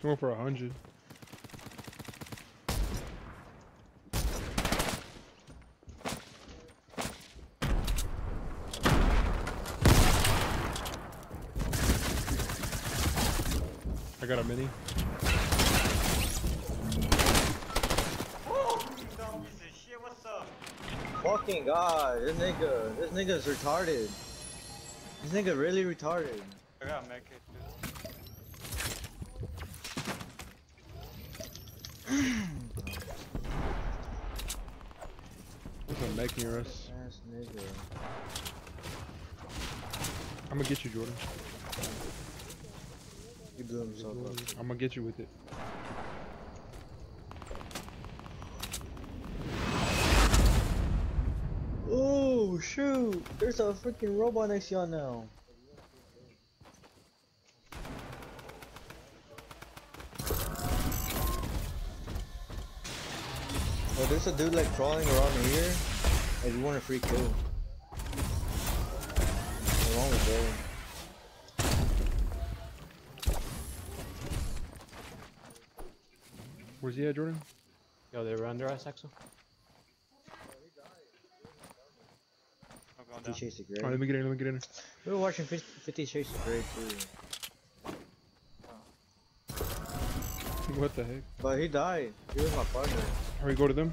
Going for a hundred. I got a mini. Oh, you dumb shit. What's up? Fucking god, this nigga, this nigga's retarded. This nigga really retarded. I gotta make it. Dude. What's making your us? I'm gonna get you, Jordan. He blew himself up. I'm gonna get you with it. Oh shoot! There's a freaking robot next to y'all now. Oh, there's a dude like crawling around here. If you want a free kill. What's wrong with that? Where's he at, Jordan? Yo, they were under us, Axel. I'm going Fifty down. Shades of Alright, let me get in, let me get in. We were watching Fif- Fifty Shades of Grey too. What the heck? But he died. He was my partner. Hurry, go to them.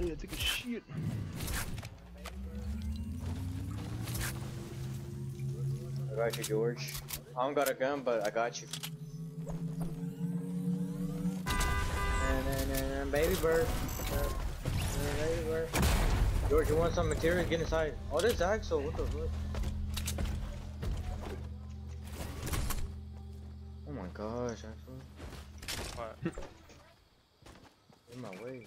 I need to take a shit. I got you, George. I don't got a gun, but I got you. And then, and baby bird. Baby bird. George, you want some material? Get inside. Oh, this axle. What the fuck? Oh my gosh, Axel. What? In my way.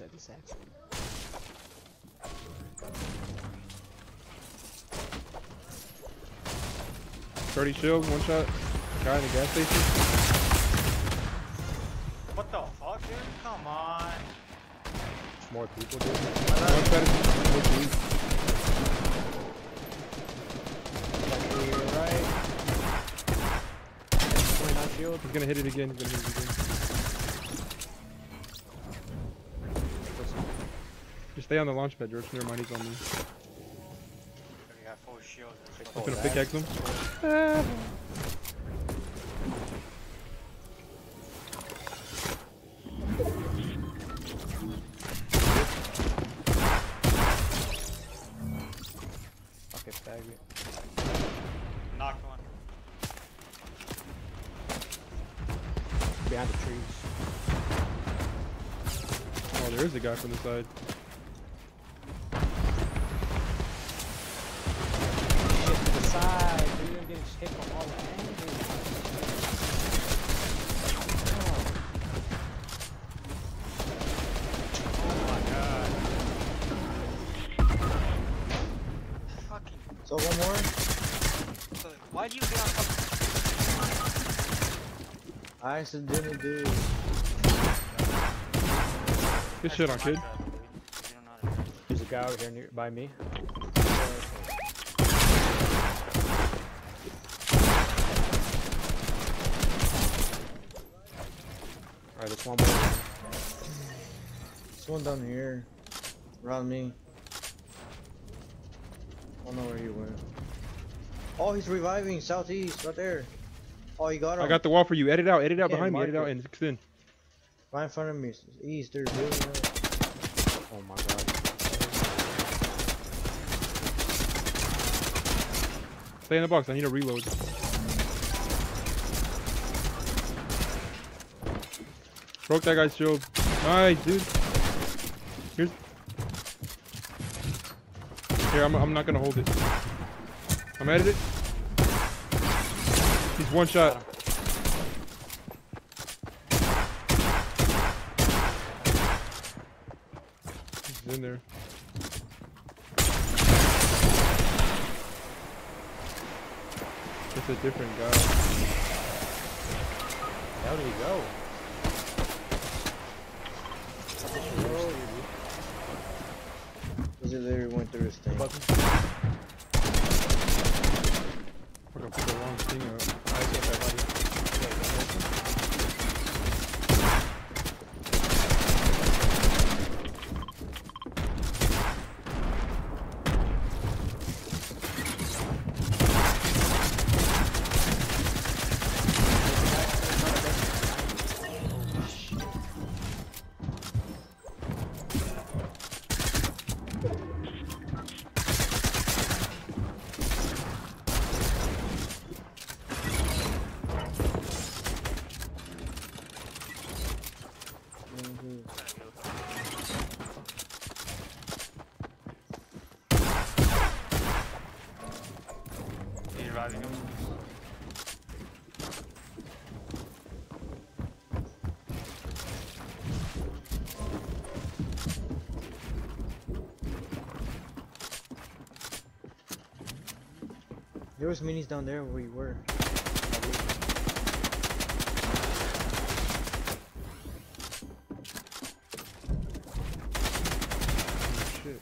Said this, Axel. Thirty shield, one shot. Guy in the gas station. What the fuck, dude? Come on. More people, dude. One shot is look weak. Back to your right. 29 shield. He's gonna hit it again. He's gonna hit it again. Stay on the launch pad, George. Never mind, he's on me. We got full shields. I'm gonna pickaxe him. Ah. Fuck it, faggot. Knocked one. Behind the trees. Oh, there is a guy from the side. Shit to the side, dude. I'm getting hit from all angles. Oh my god. Fucking. So one more. Why do you get on top I accidentally did. Good shit on kid. There's a guy over here near, by me. Alright, there's one more. This one down here. Around me. I don't know where he went. Oh, he's reviving southeast, right there. Oh, you got him. I got the wall for you. Edit out, edit out behind me, mark edit out it. and extend. right in front of me. East, there's building up. Oh my god. Stay in the box. I need a reload. Broke that guy's shield. Nice, dude. Here, I'm, I'm not gonna hold it. I'm at it. He's one shot. He's in there. It's a different guy. How did he go? He literally went through his thing. Fuck, I put the wrong thing up. There was minis down there where you were. Shit.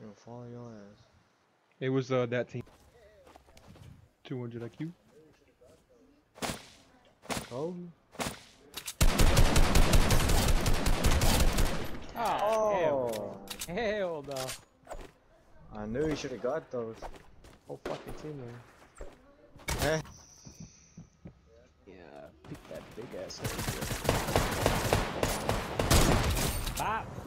Gonna follow your ass. It was uh, that team. 200 IQ. Oh. Oh, hell, Oh. no. hell no. I knew you should have got those. Whole fucking team there. Eh. Yeah, pick that big ass head. Bop.